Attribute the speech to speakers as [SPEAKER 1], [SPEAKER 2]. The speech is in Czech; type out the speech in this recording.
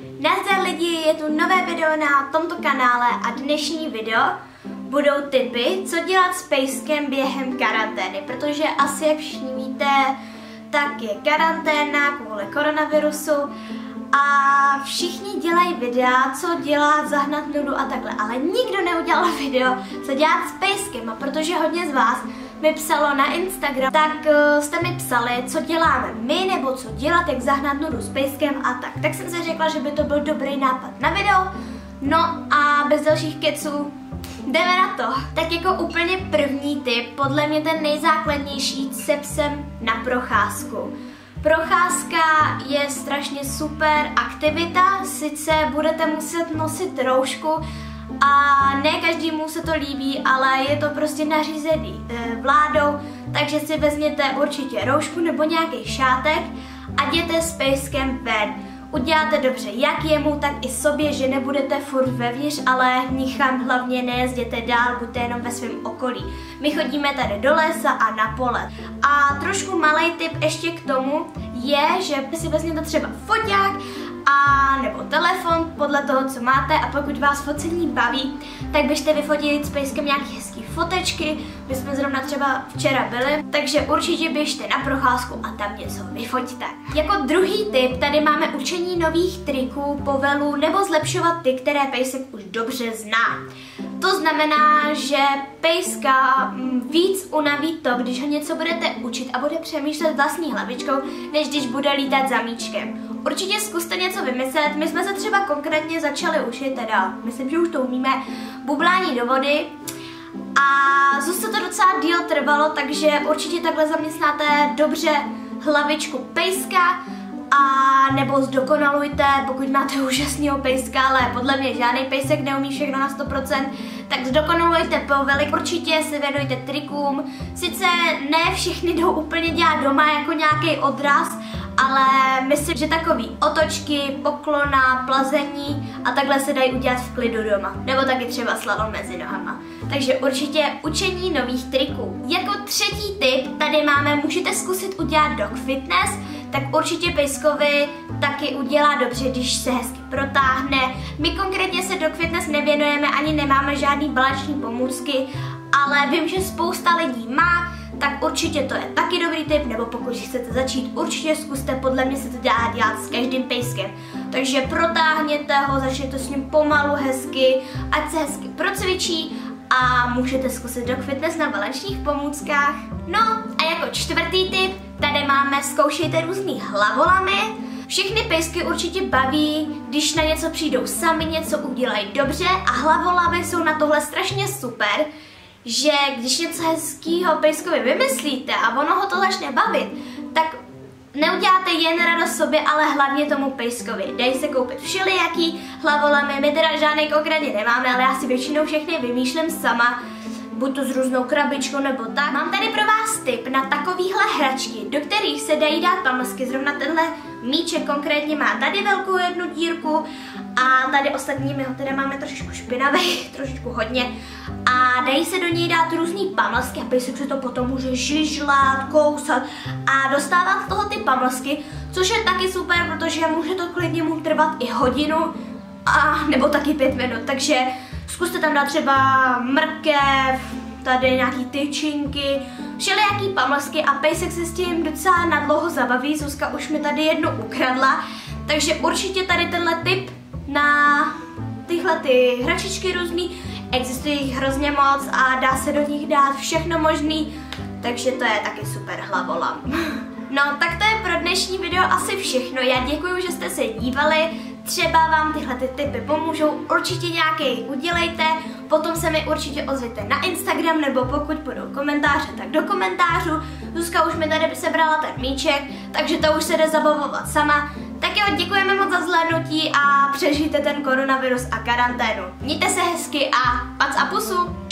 [SPEAKER 1] Nazdar lidi, je tu nové video na tomto kanále a dnešní video budou tipy, co dělat s pejskem během karantény, protože asi jak všichni víte, tak je karanténa kvůli koronavirusu a všichni dělají videa, co dělat, zahnat nudu a takhle, ale nikdo neudělal video, co dělat s pejskem a protože hodně z vás mi psalo na Instagram, tak uh, jste mi psali, co děláme my, nebo co dělat, jak zahnat nudu s pejskem a tak. Tak jsem si řekla, že by to byl dobrý nápad na video. No a bez dalších keců jdeme na to. Tak jako úplně první tip, podle mě ten nejzákladnější, se psem na procházku. Procházka je strašně super aktivita, sice budete muset nosit roušku, a ne každému se to líbí, ale je to prostě nařízený e, vládou, takže si vezměte určitě roušku nebo nějaký šátek a jděte s pejskem ven. Uděláte dobře jak jemu, tak i sobě, že nebudete furt vevnitř, ale nikam hlavně nejezděte dál, buďte jenom ve svém okolí. My chodíme tady do lesa a na pole. A trošku malý tip ještě k tomu je, že si vezměte třeba foťák a nebo telefon podle toho, co máte a pokud vás focení baví, tak byste vyfotili s pejskem nějaké hezké fotečky, my jsme zrovna třeba včera byli, takže určitě běžte na procházku a tam něco vyfotíte. Jako druhý tip tady máme učení nových triků, povelů nebo zlepšovat ty, které pejsek už dobře zná. To znamená, že pejska mm, víc unaví to, když ho něco budete učit a bude přemýšlet vlastní hlavičkou, než když bude lítat za míčkem. Určitě zkuste něco vymyslet, my jsme se třeba konkrétně začali učit, teda myslím, že už to umíme, bublání do vody. A zase to docela díl trvalo, takže určitě takhle zaměstnáte dobře hlavičku pejska, a nebo zdokonalujte, pokud máte úžasného pejska, ale podle mě žádný pejsek neumí všechno na 100%, tak zdokonalujte povelik, určitě se věnujte trikům. Sice ne všechny jdou úplně dělat doma jako nějaký odraz, ale myslím, že takový otočky, poklona, plazení a takhle se dají udělat v klidu doma. Nebo taky třeba slalom mezi nohama. Takže určitě učení nových triků. Jako třetí tip tady máme, můžete zkusit udělat dog fitness, tak určitě pejskovi taky udělá dobře, když se hezky protáhne. My konkrétně se dog fitness nevěnujeme, ani nemáme žádný balační pomůcky, ale vím, že spousta lidí má, tak určitě to je taky dobrý tip, nebo pokud chcete začít, určitě zkuste, podle mě se to dá dělat s každým pejskem. Takže protáhněte ho, začněte s ním pomalu hezky, ať se hezky procvičí a můžete zkusit dog fitness na valenčních pomůckách. No a jako čtvrtý tip, tady máme zkoušejte různý hlavolamy, všechny pejsky určitě baví, když na něco přijdou sami, něco udělají dobře a hlavolamy jsou na tohle strašně super, že když něco hezkého pejskovi vymyslíte a ono ho to začne bavit, tak neuděláte jen radost sobě, ale hlavně tomu pejskovi. Dají se koupit všelijaký hlavolamy, my teda žádný konkrétně nemáme, ale já si většinou všechny vymýšlím sama, buď to s různou krabičkou nebo tak. Mám tady pro vás tip na takovýhle hračky, do kterých se dají dát pamlsky. Zrovna tenhle míček konkrétně má tady velkou jednu dírku a tady ostatní my ho teda máme trošičku špinavý, trošičku hodně a dají se do něj dát různý pamlsky a pejsek se to potom může žižlat, kousat a dostávat z toho ty pamlsky, což je taky super, protože může to klidně mu trvat i hodinu a nebo taky pět minut, takže zkuste tam dát třeba mrkev, tady nějaký tyčinky, všelijaký pamlsky a pejsek se s tím docela nadlouho zabaví, Zuzka už mi tady jednu ukradla, takže určitě tady tenhle tip na tyhle ty hračičky různý, existuje jich hrozně moc a dá se do nich dát všechno možný, takže to je taky super hlavolam. No, tak to je pro dnešní video asi všechno. Já děkuji, že jste se dívali. Třeba vám tyhle ty tipy pomůžou, určitě nějaký udělejte, potom se mi určitě ozvěte na Instagram, nebo pokud budou komentáře, tak do komentářů. Zuzka už mi tady sebrala ten míček, takže to už se jde zabavovat sama. Tak jo, děkujeme moc za zhlédnutí a přežijte ten koronavirus a karanténu. Mějte se hezky a pac a pusu!